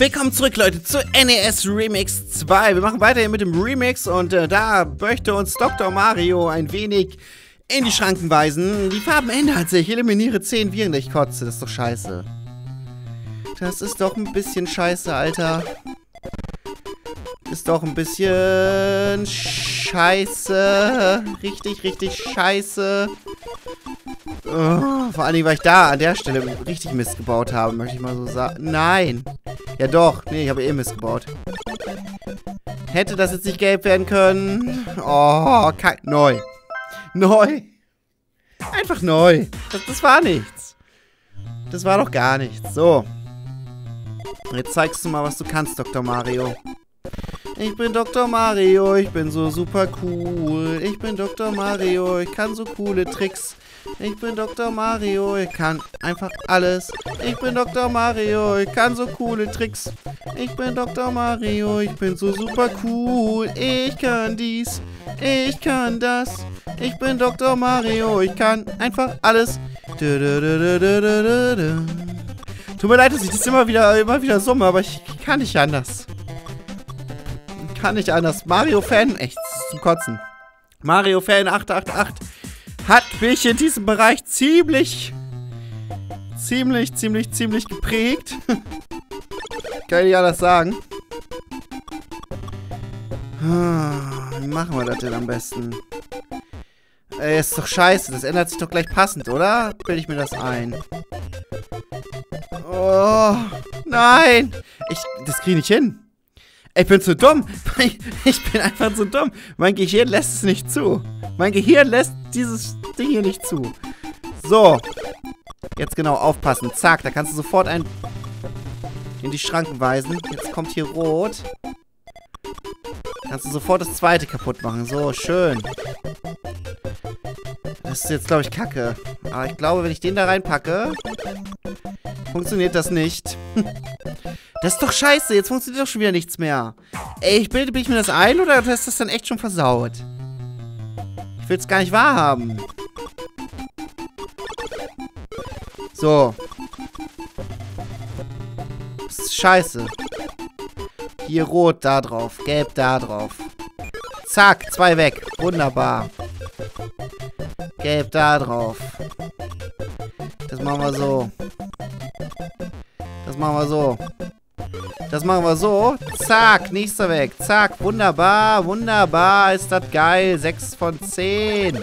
Willkommen zurück, Leute, zu NES Remix 2. Wir machen weiter hier mit dem Remix und äh, da möchte uns Dr. Mario ein wenig in die Schranken weisen. Die Farben ändern sich. Eliminiere 10 Viren. Ich kotze. Das ist doch scheiße. Das ist doch ein bisschen scheiße, Alter. Ist doch ein bisschen scheiße. Richtig, richtig scheiße. Oh, vor allen Dingen, weil ich da an der Stelle richtig Mist gebaut habe, möchte ich mal so sagen. Nein. Ja doch. Nee, ich habe eh Mist gebaut. Hätte das jetzt nicht gelb werden können. Oh, kack. Neu. Neu. Einfach neu. Das, das war nichts. Das war doch gar nichts. So. Jetzt zeigst du mal, was du kannst, Dr. Mario. Ich bin Dr. Mario, ich bin so super cool. Ich bin Dr. Mario, ich kann so coole Tricks. Ich bin Dr. Mario, ich kann einfach alles. Ich bin Dr. Mario, ich kann so coole Tricks. Ich bin Dr. Mario, ich bin so super cool. Ich kann dies, ich kann das. Ich bin Dr. Mario, ich kann einfach alles. Tut mir leid, dass ich das immer wieder, immer wieder summe, aber ich kann nicht anders. Kann nicht anders. Mario-Fan, echt, zum Kotzen. Mario-Fan 888 hat mich in diesem Bereich ziemlich, ziemlich, ziemlich, ziemlich geprägt. Kann ich anders sagen. Wie machen wir das denn am besten? Ey, ist doch scheiße. Das ändert sich doch gleich passend, oder? Bilde ich mir das ein. Oh, nein. Ich, das kriege ich nicht hin. Ich bin zu dumm. Ich bin einfach zu dumm. Mein Gehirn lässt es nicht zu. Mein Gehirn lässt dieses Ding hier nicht zu. So. Jetzt genau aufpassen. Zack, da kannst du sofort ein in die Schranken weisen. Jetzt kommt hier rot. Kannst du sofort das zweite kaputt machen. So, schön. Das ist jetzt, glaube ich, kacke. Aber ich glaube, wenn ich den da reinpacke, funktioniert das nicht. das ist doch scheiße. Jetzt funktioniert doch schon wieder nichts mehr. Ey, ich bilde, bin ich mir das ein oder ist das dann echt schon versaut? Ich will es gar nicht wahrhaben. So. Das ist scheiße. Hier rot da drauf. Gelb da drauf. Zack, zwei weg. Wunderbar. Gelb da drauf. Das machen wir so. Das machen wir so. Das machen wir so. Zack, nächster weg. Zack, wunderbar, wunderbar. Ist das geil. 6 von 10.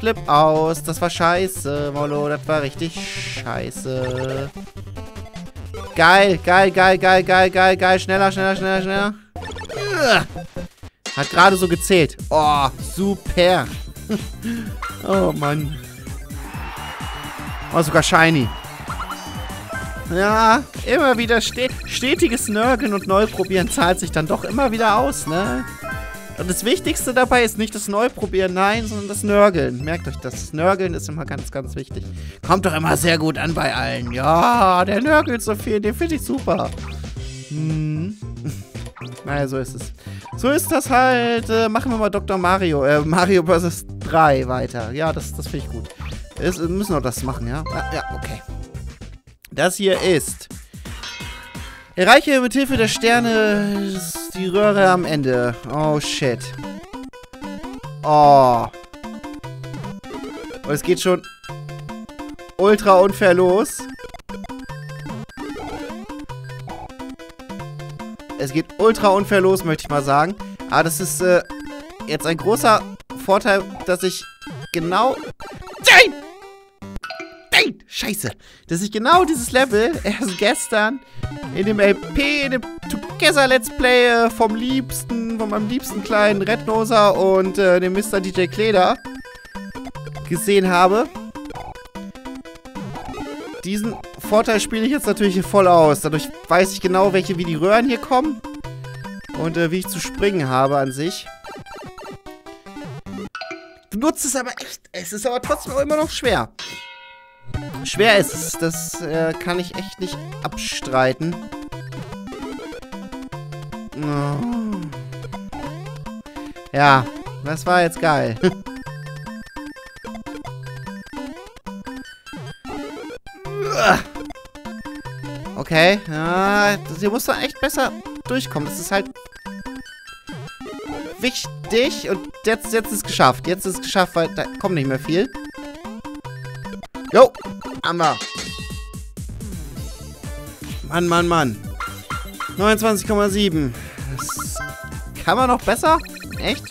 Flip aus. Das war scheiße, Molo. Das war richtig scheiße. Geil, geil, geil, geil, geil, geil, geil. Schneller, schneller, schneller, schneller. Hat gerade so gezählt. Oh, super. oh, Mann. Oh, sogar shiny. Ja, immer wieder stet stetiges Nörgeln und Neuprobieren zahlt sich dann doch immer wieder aus, ne? Und das Wichtigste dabei ist nicht das Neuprobieren, nein, sondern das Nörgeln. Merkt euch das. Nörgeln ist immer ganz, ganz wichtig. Kommt doch immer sehr gut an bei allen. Ja, der nörgelt so viel, den finde ich super. Hm. naja, so ist es. So ist das halt. Äh, machen wir mal Dr. Mario, äh, Mario Bros. 3 weiter. Ja, das, das finde ich gut. Es, müssen wir das machen, ja? Ja, ja okay. Das hier ist... Erreiche mit Hilfe der Sterne die Röhre am Ende. Oh, shit. Oh. Und es geht schon ultra unfair los. Es geht ultra unfair los, möchte ich mal sagen. Aber das ist äh, jetzt ein großer Vorteil, dass ich genau... Nein! Scheiße! Dass ich genau dieses Level erst gestern in dem LP, in dem Together Let's Play äh, vom liebsten, von meinem liebsten kleinen Rednoser und äh, dem Mr. DJ Kleder gesehen habe. Diesen Vorteil spiele ich jetzt natürlich hier voll aus. Dadurch weiß ich genau, welche wie die Röhren hier kommen. Und äh, wie ich zu springen habe an sich. Du nutzt es aber echt. Es ist aber trotzdem auch immer noch schwer. Schwer ist es. Das äh, kann ich echt nicht abstreiten. Oh. Ja, das war jetzt geil. Okay. Ja, hier muss da echt besser durchkommen. Das ist halt wichtig. Und jetzt, jetzt ist es geschafft. Jetzt ist es geschafft, weil da kommt nicht mehr viel. Jo, haben wir. Mann, Mann, Mann. 29,7. Das kann man noch besser? Echt?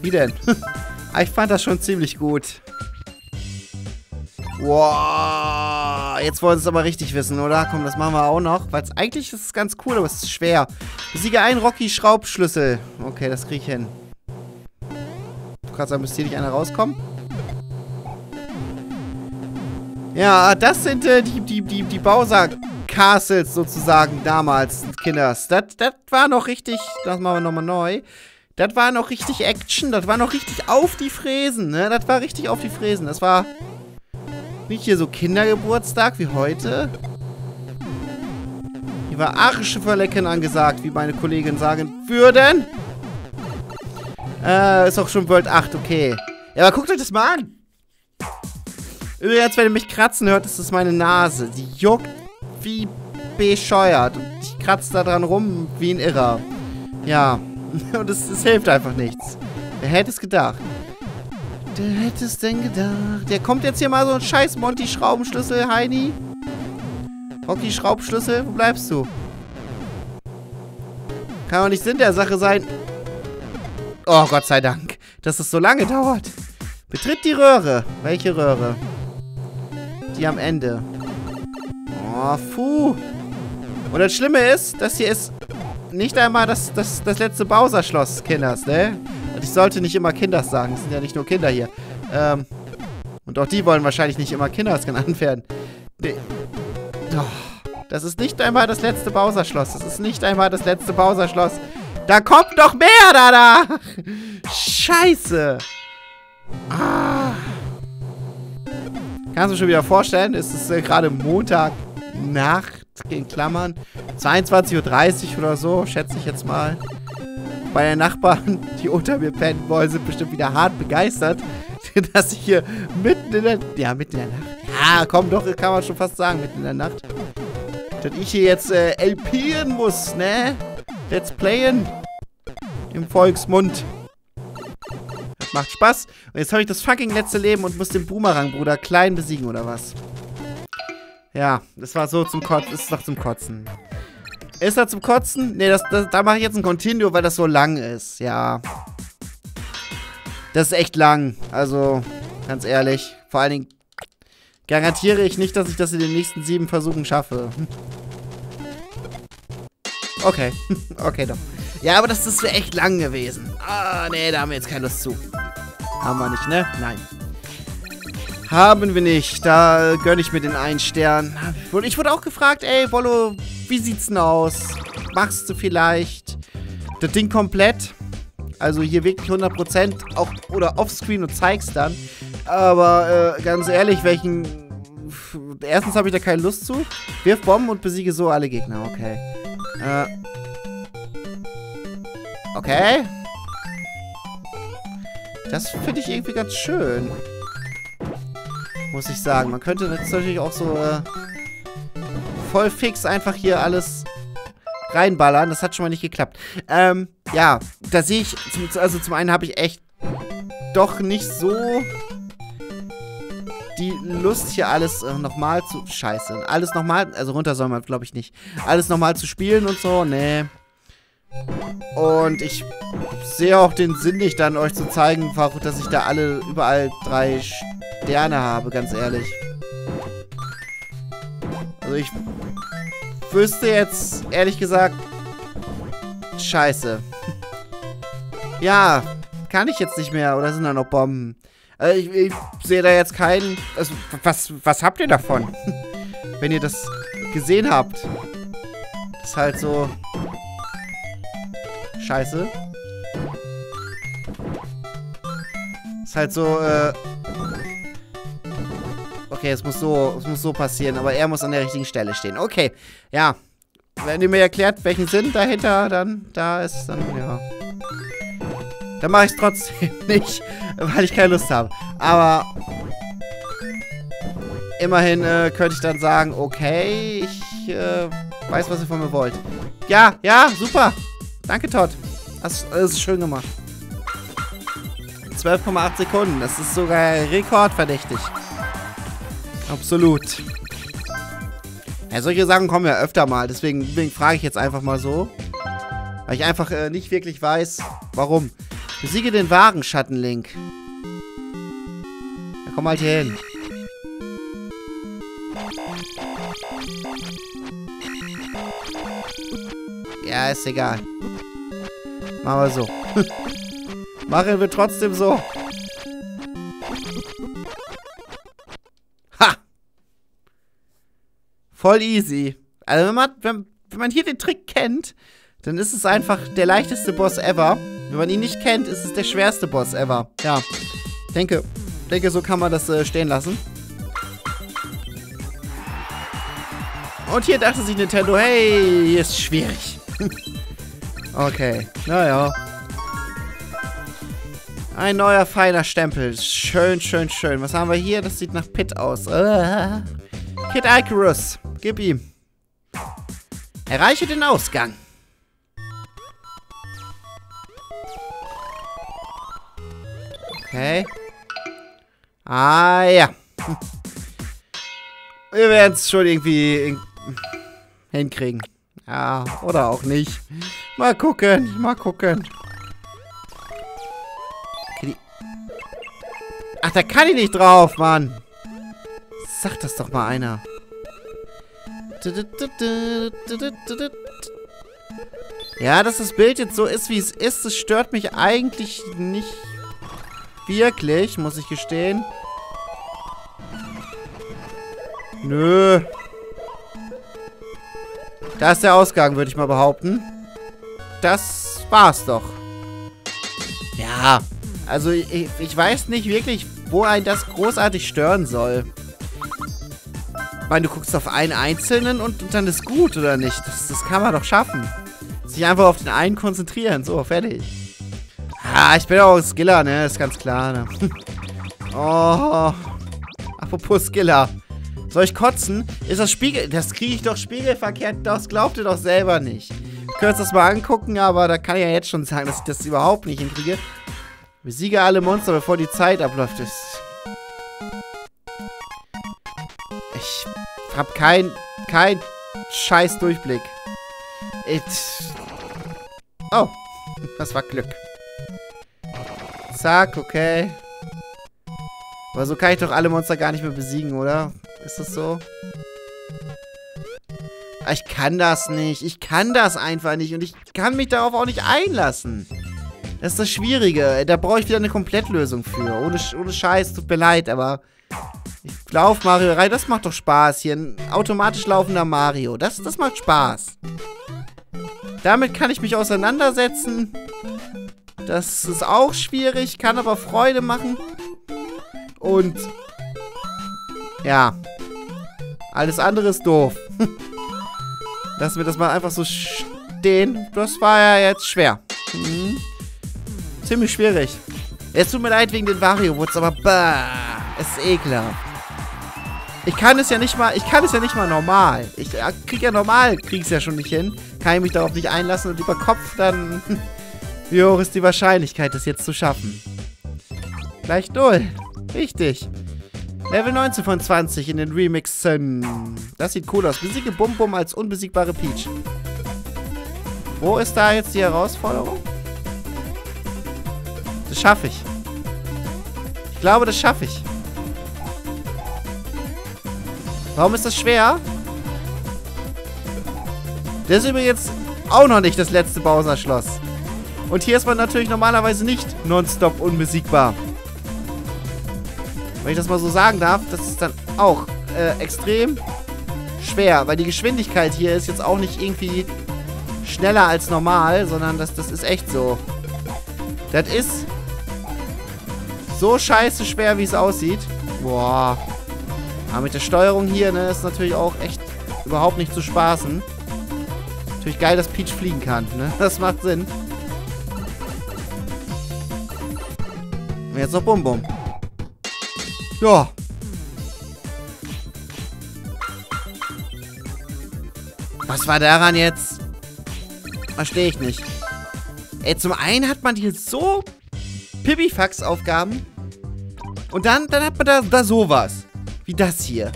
Wie denn? ich fand das schon ziemlich gut. Wow, jetzt wollen sie es aber richtig wissen, oder? Komm, das machen wir auch noch. Weil es eigentlich ist es ganz cool, aber es ist schwer. Besiege einen Rocky Schraubschlüssel. Okay, das kriege ich hin. Du kannst sagen, müsste hier nicht einer rauskommen? Ja, das sind äh, die, die, die, die Bowser Castles sozusagen damals, Kinders. Das, das war noch richtig, das machen wir nochmal neu. Das war noch richtig Action, das war noch richtig auf die Fräsen, ne? Das war richtig auf die Fräsen. Das war nicht hier so Kindergeburtstag wie heute. Hier war Arsche verlecken angesagt, wie meine Kollegin sagen würden. Äh, ist auch schon World 8, okay. Ja, aber guckt euch das mal an. Übrigens, wenn ihr mich kratzen hört, ist das meine Nase. Die juckt wie bescheuert. Und ich kratze da dran rum wie ein Irrer. Ja. Und es, es hilft einfach nichts. Wer hätte es gedacht? Wer hätte es denn gedacht? Der kommt jetzt hier mal so ein scheiß Monty-Schraubenschlüssel, Heini. Rocky Schraubschlüssel, wo bleibst du? Kann doch nicht Sinn der Sache sein. Oh, Gott sei Dank, dass es so lange dauert. Betritt die Röhre. Welche Röhre? Die am Ende. Oh, puh. Und das Schlimme ist, das hier ist nicht einmal das, das, das letzte Bowser-Schloss, Kinders, ne? Und ich sollte nicht immer Kinders sagen. Es sind ja nicht nur Kinder hier. Ähm, und auch die wollen wahrscheinlich nicht immer Kinders genannt werden. Nee. Oh, das ist nicht einmal das letzte Bowser-Schloss. Das ist nicht einmal das letzte Bowser-Schloss. Da kommt noch mehr danach. Scheiße. Ah. Kannst du schon wieder vorstellen, es ist äh, gerade Montag Nacht, in Klammern, 22.30 Uhr oder so, schätze ich jetzt mal. Bei den Nachbarn, die unter mir pennen wollen, sind bestimmt wieder hart begeistert, dass ich hier mitten in der... Ja, mitten in der Nacht. Ja, komm doch, kann man schon fast sagen, mitten in der Nacht. Dass ich hier jetzt äh, LPen muss, ne? Let's playen. Im Volksmund. Macht Spaß. Und jetzt habe ich das fucking letzte Leben und muss den Boomerang-Bruder klein besiegen, oder was? Ja, das war so zum Kotzen. Ist doch zum Kotzen. Ist das zum Kotzen? Ne, das, das, da mache ich jetzt ein Continuo, weil das so lang ist. Ja. Das ist echt lang. Also, ganz ehrlich. Vor allen Dingen garantiere ich nicht, dass ich das in den nächsten sieben Versuchen schaffe. Okay. okay, doch. Ja, aber das, wäre echt lang gewesen. Ah, nee, da haben wir jetzt keine Lust zu. Haben wir nicht, ne? Nein. Haben wir nicht. Da gönne ich mir den einen Stern. Und ich wurde auch gefragt, ey, Wollo, wie sieht's denn aus? Machst du vielleicht das Ding komplett? Also hier wirklich 100% auch oder offscreen und zeigst dann. Aber äh, ganz ehrlich, welchen... Erstens habe ich da keine Lust zu. Wirf Bomben und besiege so alle Gegner. Okay. Äh. Okay. Das finde ich irgendwie ganz schön. Muss ich sagen. Man könnte jetzt natürlich auch so äh, voll fix einfach hier alles reinballern. Das hat schon mal nicht geklappt. Ähm, ja, da sehe ich, zum, also zum einen habe ich echt doch nicht so die Lust, hier alles äh, nochmal zu... Scheiße. Alles nochmal... Also runter soll man, glaube ich, nicht. Alles nochmal zu spielen und so. Nee. Und ich sehe auch den Sinn nicht, dann euch zu zeigen, dass ich da alle überall drei Sterne habe, ganz ehrlich. Also ich wüsste jetzt, ehrlich gesagt, scheiße. ja, kann ich jetzt nicht mehr. Oder sind da noch Bomben? Also ich, ich sehe da jetzt keinen... Also, was, was habt ihr davon? Wenn ihr das gesehen habt. Das ist halt so... Scheiße. Ist halt so, äh... Okay, es muss so, es muss so passieren, aber er muss an der richtigen Stelle stehen. Okay, ja. Wenn ihr mir erklärt, welchen Sinn dahinter dann da ist, dann, ja. Dann mache ich es trotzdem nicht, weil ich keine Lust habe. Aber immerhin äh, könnte ich dann sagen, okay, ich äh, weiß, was ihr von mir wollt. Ja, ja, super. Danke, Todd. Das, das ist schön gemacht. 12,8 Sekunden. Das ist sogar rekordverdächtig. Absolut. Ja, solche Sachen kommen ja öfter mal. Deswegen, deswegen frage ich jetzt einfach mal so. Weil ich einfach äh, nicht wirklich weiß, warum. Besiege den wahren Schattenlink. Ja, komm halt hier hin. Ja, ist egal. Machen wir so. Machen wir trotzdem so. Ha! Voll easy. Also wenn man, wenn, wenn man hier den Trick kennt, dann ist es einfach der leichteste Boss ever. Wenn man ihn nicht kennt, ist es der schwerste Boss ever. Ja. Ich denke, denke so kann man das äh, stehen lassen. Und hier dachte sich Nintendo, hey, hier ist schwierig. okay, naja. Ein neuer feiner Stempel. Schön, schön, schön. Was haben wir hier? Das sieht nach Pit aus. Uh. Kid Icarus. Gib ihm. Erreiche den Ausgang. Okay. Ah, ja. Wir werden es schon irgendwie hinkriegen. Ja, oder auch nicht. Mal gucken, mal gucken. Ach, da kann ich nicht drauf, Mann. Sag das doch mal einer. Ja, dass das Bild jetzt so ist, wie es ist, das stört mich eigentlich nicht wirklich, muss ich gestehen. Nö. Da ist der Ausgang, würde ich mal behaupten. Das war's doch. Ja, also ich, ich weiß nicht wirklich, wo ein das großartig stören soll. Ich meine, du guckst auf einen einzelnen und, und dann ist gut, oder nicht? Das, das kann man doch schaffen. Sich einfach auf den einen konzentrieren. So, fertig. Ah, ich bin auch ein Skiller, ne? Ist ganz klar, ne? oh. Apropos Skiller. Soll ich kotzen? Ist das Spiegel... Das kriege ich doch spiegelverkehrt. Das glaubt ihr doch selber nicht. Könnt das mal angucken, aber da kann ich ja jetzt schon sagen, dass ich das überhaupt nicht hinkriege. Besiege alle Monster, bevor die Zeit abläuft. Ich hab kein... Kein scheiß Durchblick. Ich... Oh. Das war Glück. Zack, okay. Aber so kann ich doch alle Monster gar nicht mehr besiegen, oder? Ist das so? Ah, ich kann das nicht. Ich kann das einfach nicht. Und ich kann mich darauf auch nicht einlassen. Das ist das Schwierige. Da brauche ich wieder eine Komplettlösung für. Ohne, ohne Scheiß. Tut mir leid, aber... Ich laufe Mario rein. Das macht doch Spaß hier. Ein automatisch laufender Mario. Das, das macht Spaß. Damit kann ich mich auseinandersetzen. Das ist auch schwierig. Kann aber Freude machen. Und... Ja. Alles andere ist doof. Lassen wir das mal einfach so stehen. Das war ja jetzt schwer. Mhm. Ziemlich schwierig. Es tut mir leid wegen den Vario-Woods, aber bah, es ist ekelhaft. Ich kann es ja nicht mal, ich kann es ja nicht mal normal. Ich krieg ja normal, krieg es ja schon nicht hin. Kann ich mich darauf nicht einlassen und über Kopf dann... Wie hoch ist die Wahrscheinlichkeit, das jetzt zu schaffen? Gleich null. Richtig. Level 19 von 20 in den Remixen. Das sieht cool aus. Besiege Bum Bum als unbesiegbare Peach. Wo ist da jetzt die Herausforderung? Das schaffe ich. Ich glaube, das schaffe ich. Warum ist das schwer? Das ist übrigens auch noch nicht das letzte Bowser-Schloss. Und hier ist man natürlich normalerweise nicht nonstop unbesiegbar. Wenn ich das mal so sagen darf, das ist dann auch äh, extrem schwer, weil die Geschwindigkeit hier ist jetzt auch nicht irgendwie schneller als normal, sondern das, das ist echt so. Das ist so scheiße schwer, wie es aussieht. Boah. Aber mit der Steuerung hier, ne, ist natürlich auch echt überhaupt nicht zu spaßen. Natürlich geil, dass Peach fliegen kann, ne? Das macht Sinn. Und jetzt noch Bum Bum. Ja. Was war daran jetzt? Verstehe ich nicht. Ey, zum einen hat man hier so Pipifax-Aufgaben. Und dann, dann hat man da, da sowas. Wie das hier.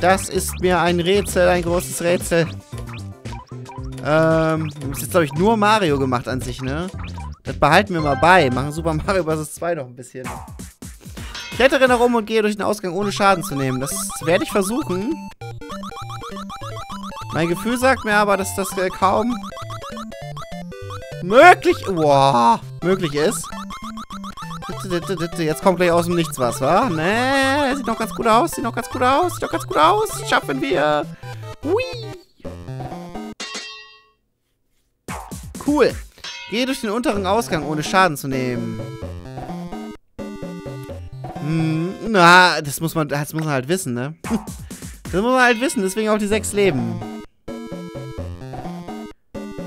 Das ist mir ein Rätsel, ein großes Rätsel. Ähm, wir haben jetzt, glaube ich, nur Mario gemacht an sich, ne? Das behalten wir mal bei. Machen Super Mario Bros. 2 noch ein bisschen. Klettere nach oben und gehe durch den Ausgang, ohne Schaden zu nehmen. Das werde ich versuchen. Mein Gefühl sagt mir aber, dass das äh, kaum möglich, wow, möglich ist. Jetzt kommt gleich aus dem Nichts was, wa? Ne, sieht noch ganz gut aus, sieht noch ganz gut aus, sieht noch ganz gut aus. Schaffen wir. Hui. Cool. Gehe durch den unteren Ausgang, ohne Schaden zu nehmen. Hm, na, das muss man, das muss man halt wissen, ne? Das muss man halt wissen, deswegen auch die sechs Leben.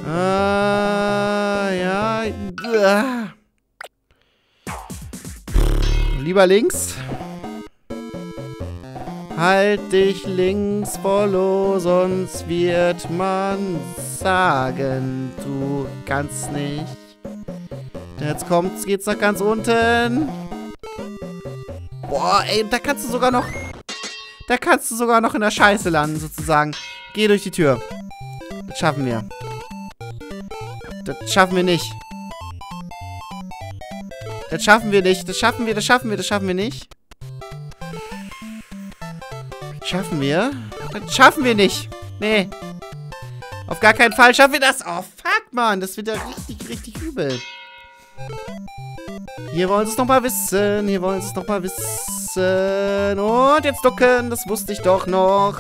Äh, ja. Äh. Lieber links. Halt dich links, Follow, sonst wird man sagen, du kannst nicht. Jetzt kommt's, geht's nach ganz unten. Boah, ey, da kannst du sogar noch... Da kannst du sogar noch in der Scheiße landen, sozusagen. Geh durch die Tür. Das schaffen wir. Das schaffen wir nicht. Das schaffen wir nicht. Das schaffen wir, das schaffen wir, das schaffen wir nicht. Das schaffen wir? Das schaffen wir nicht. Nee. Auf gar keinen Fall schaffen wir das. Oh, fuck, Mann. Das wird ja richtig, richtig übel. Hier wollen sie es nochmal wissen. Hier wollen sie es nochmal wissen. Und jetzt ducken. Das wusste ich doch noch.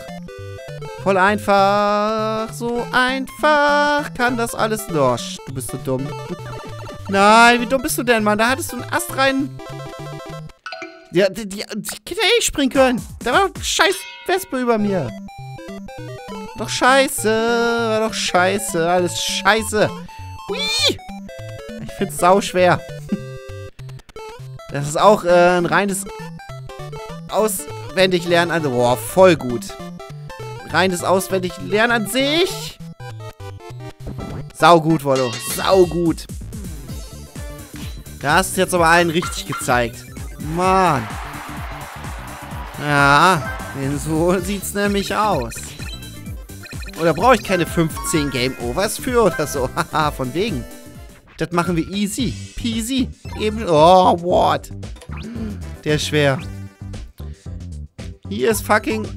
Voll einfach. So einfach kann das alles. Oh, du bist so dumm. Nein, wie dumm bist du denn, Mann? Da hattest du einen Ast rein. Ja, die, die, die hätte eh springen können. Da war doch scheiß Wespe über mir. Doch scheiße. War doch scheiße. Alles scheiße. Hui. Ich find's sau schwer. Das ist auch äh, ein reines Auswendiglernen. Also, boah, voll gut. Reines Auswendiglernen an sich. Sau gut, Wollo. Sau gut. Da hast du jetzt aber allen richtig gezeigt. Mann. Ja, so sieht's nämlich aus. Oder brauche ich keine 15 Game Overs für oder so? Haha, von wegen. Das machen wir easy. Peasy. Eben. Oh, what? Der ist schwer. Hier ist fucking...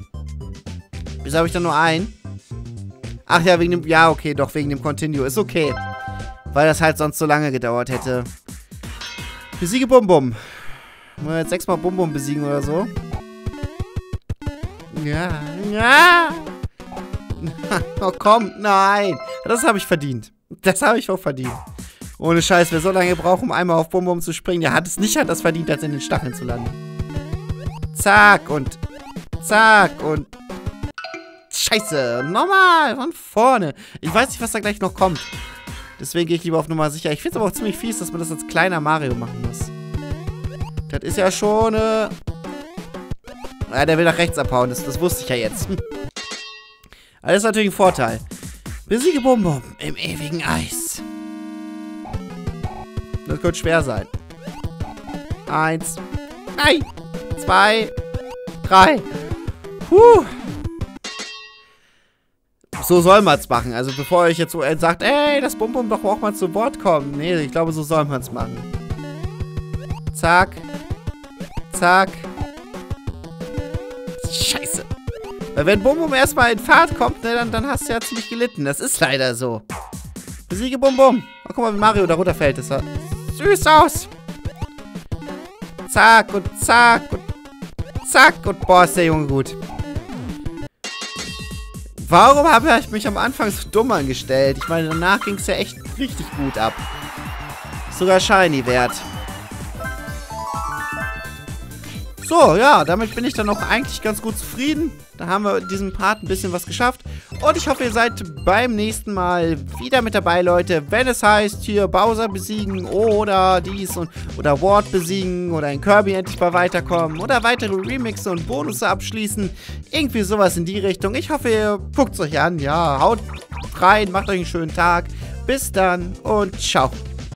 Wieso habe ich da nur einen? Ach ja, wegen dem... Ja, okay, doch, wegen dem Continue. Ist okay. Weil das halt sonst so lange gedauert hätte. Besiege Bum Bum. Wollen wir jetzt sechsmal Bum Bum besiegen oder so? Ja. Ja. Oh komm, nein. Das habe ich verdient. Das habe ich auch verdient. Ohne Scheiß, wer so lange braucht, um einmal auf Bum Bum zu springen, der hat es nicht hat das verdient, als in den Stacheln zu landen. Zack und zack und Scheiße, nochmal, von vorne. Ich weiß nicht, was da gleich noch kommt. Deswegen gehe ich lieber auf Nummer sicher. Ich finde es aber auch ziemlich fies, dass man das als kleiner Mario machen muss. Das ist ja schon, äh... Ja, der will nach rechts abhauen. Das, das wusste ich ja jetzt. Aber das ist natürlich ein Vorteil. Besiege Bum im ewigen Eis. Das könnte schwer sein. Eins. Drei. Zwei. Drei. Puh. So soll man es machen. Also bevor euch jetzt so sagt, ey, das Bum Bum doch auch mal zu Wort kommen. Nee, ich glaube, so soll man es machen. Zack. Zack. Scheiße. Weil wenn Bum Bum erstmal in Fahrt kommt, ne, dann, dann hast du ja ziemlich gelitten. Das ist leider so. Besiege Bum Bum. Oh, guck mal, wie Mario da runterfällt. Das sah süß aus. Zack und zack und zack. Und boah, ist der Junge gut. Warum habe ich mich am Anfang so dumm angestellt? Ich meine, danach ging es ja echt richtig gut ab. Sogar Shiny wert. So, ja, damit bin ich dann auch eigentlich ganz gut zufrieden. Da haben wir in diesem Part ein bisschen was geschafft. Und ich hoffe, ihr seid beim nächsten Mal wieder mit dabei, Leute. Wenn es heißt, hier Bowser besiegen oder dies und oder Ward besiegen oder in Kirby endlich mal weiterkommen oder weitere Remixe und Bonusse abschließen. Irgendwie sowas in die Richtung. Ich hoffe, ihr guckt es euch an. Ja, haut rein, macht euch einen schönen Tag. Bis dann und ciao.